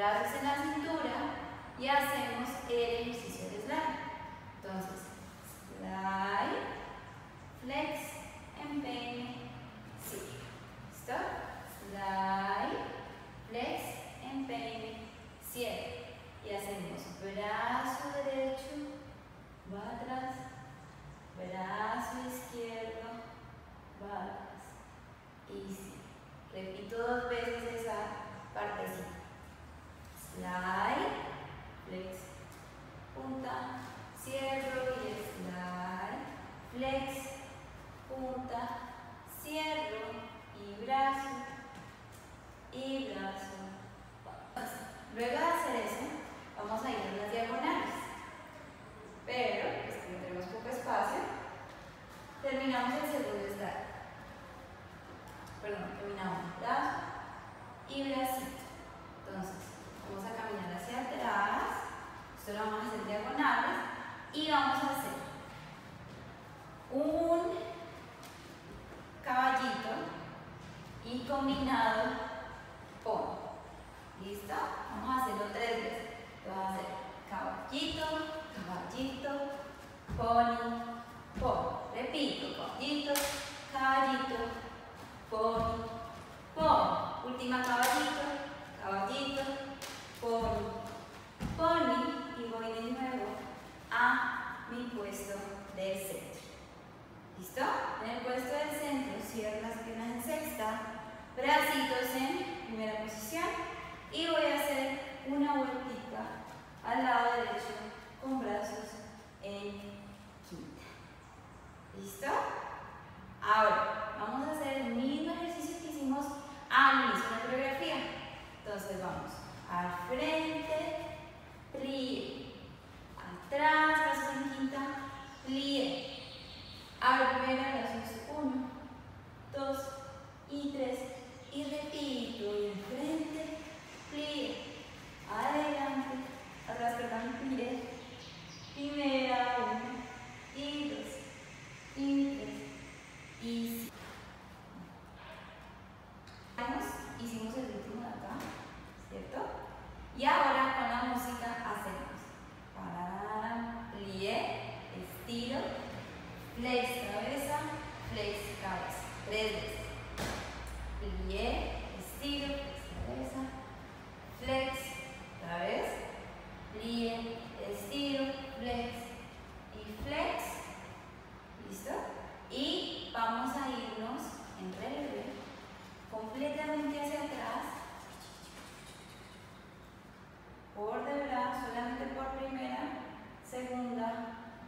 brazos en la cintura y hacemos el ejercicio de slide. Entonces, slide, flex, empeine, sigue. ¿Listo? Slide, flex, empeine, cierre. Y hacemos brazo derecho, va atrás, brazo izquierdo, va atrás. Y sigue. Repito dos. terminamos el segundo estrato. Perdón, terminamos brazo y bracito. Entonces, vamos a caminar hacia atrás. Esto lo vamos a hacer diagonales. Y vamos a hacer un caballito y combinado con. ¿Listo? Vamos a hacerlo tres veces. Vamos a hacer caballito, caballito, pony,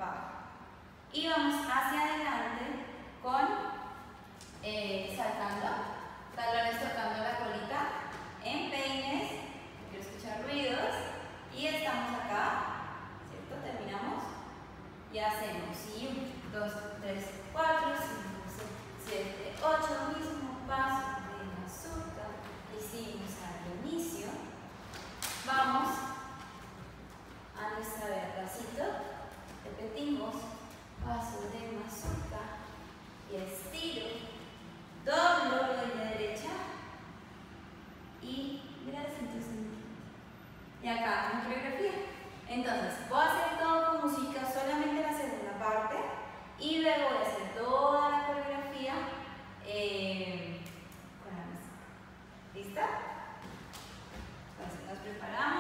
baja. Y vamos hacia adelante con eh, saltando, talones tocando la colita, empeines, no quiero escuchar ruidos, y estamos acá, ¿cierto? Terminamos y hacemos 1, 2, 3, 4, 5, 6, 7, 8, mismo paso, de azúcar, hicimos al inicio, vamos ¿Lista? Entonces nos preparamos.